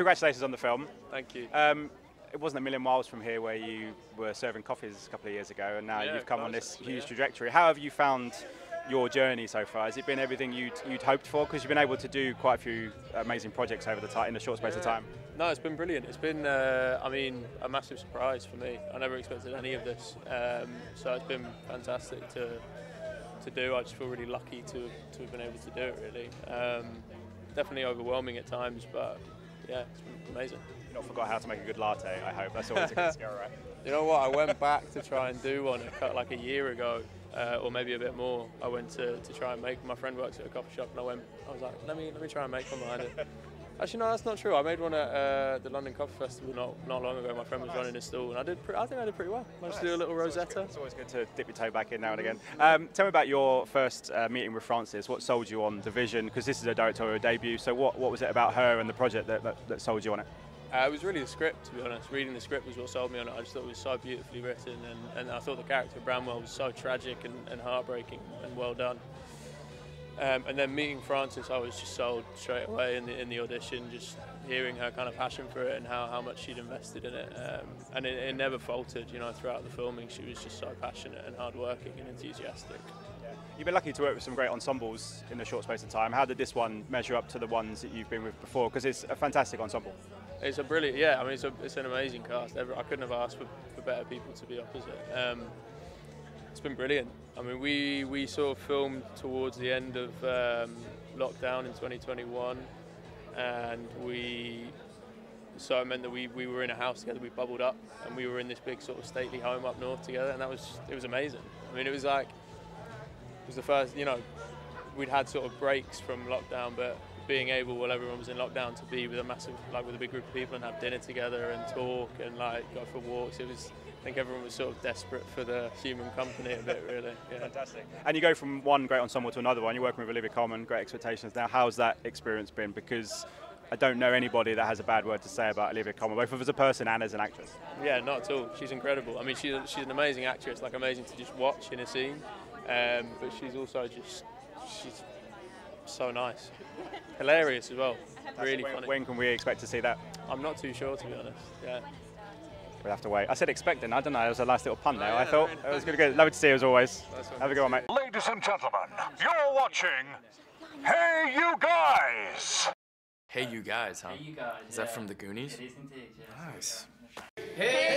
congratulations on the film. Thank you. Um, it wasn't a million miles from here where you were serving coffees a couple of years ago, and now Yeah, you've come on this huge yeah. trajectory. How have you found your journey so far? Has it been everything you'd, you'd hoped for? Because you've been able to do quite a few amazing projects over the time in a short space of time. No, it's been brilliant. It's been, uh, I mean, a massive surprise for me. I never expected any of this, um, so it's been fantastic to to do. I just feel really lucky to to have been able to do it. Really, um, definitely overwhelming at times, but yeah, it's been amazing. You not forgot how to make a good latte. I hope that's always a good skill, right? You know what? I went back to try and do one like a year ago, uh, or maybe a bit more. I went to, to try and make. My friend works at a coffee shop, and I went. I was like, let me let me try and make one behind it. Actually, no, that's not true. I made one at uh, the London Coffee Festival not, not long ago. My friend was running a stall, and I did. Pre- I think I did pretty well. Managed to do a little rosetta. It's always good to dip your toe back in now and again. Um, tell me about your first uh, meeting with Frances. What sold you on the vision? Because this is a directorial debut. So what, what was it about her and the project that, that, that sold you on it? Uh, it was really the script, to be honest. Reading the script was what sold me on it. I just thought it was so beautifully written, and, and I thought the character of Branwell was so tragic and, and heartbreaking and well done. Um, and then meeting Frances, I was just sold straight away in the in the audition. Just hearing her kind of passion for it and how, how much she'd invested in it, um, and it, it never faltered. You know, throughout the filming, she was just so passionate and hardworking and enthusiastic. You've been lucky to work with some great ensembles in a short space of time. How did this one measure up to the ones that you've been with before? Because it's a fantastic ensemble. It's a brilliant, yeah. I mean, it's, a, it's an amazing cast. I couldn't have asked for, for better people to be opposite. Um, it's been brilliant. I mean, we we sort of filmed towards the end of um, lockdown in 2021, and we so it meant that we, we were in a house together. We bubbled up, and we were in this big sort of stately home up north together, and that was it was amazing. I mean, it was like it was the first, you know, we'd had sort of breaks from lockdown, but being able while everyone was in lockdown to be with a massive, like with a big group of people and have dinner together and talk and like go for walks, it was. I think everyone was sort of desperate for the human company a bit, really. Yeah. Fantastic. And you go from one great ensemble to another one. You're working with Olivia Colman, great expectations. Now, how's that experience been? Because I don't know anybody that has a bad word to say about Olivia Colman, both as a person and as an actress. Yeah, not at all. She's incredible. I mean, she's, she's an amazing actress, like amazing to just watch in a scene. Um, but she's also just, she's so nice. Hilarious as well. Really when, funny. when can we expect to see that? I'm not too sure, to be honest. Yeah. We'll have to wait. I said expecting. I don't know. It was a nice little pun there. Oh, I thought it was good. good. Lovely to see you as always. Nice. Have a good one, mate. Ladies and gentlemen, you're watching Hey You Guys! Hey, you guys, huh? Hey, you guys. Is that yeah. from the Goonies? It is indeed, yeah. Nice. Hey,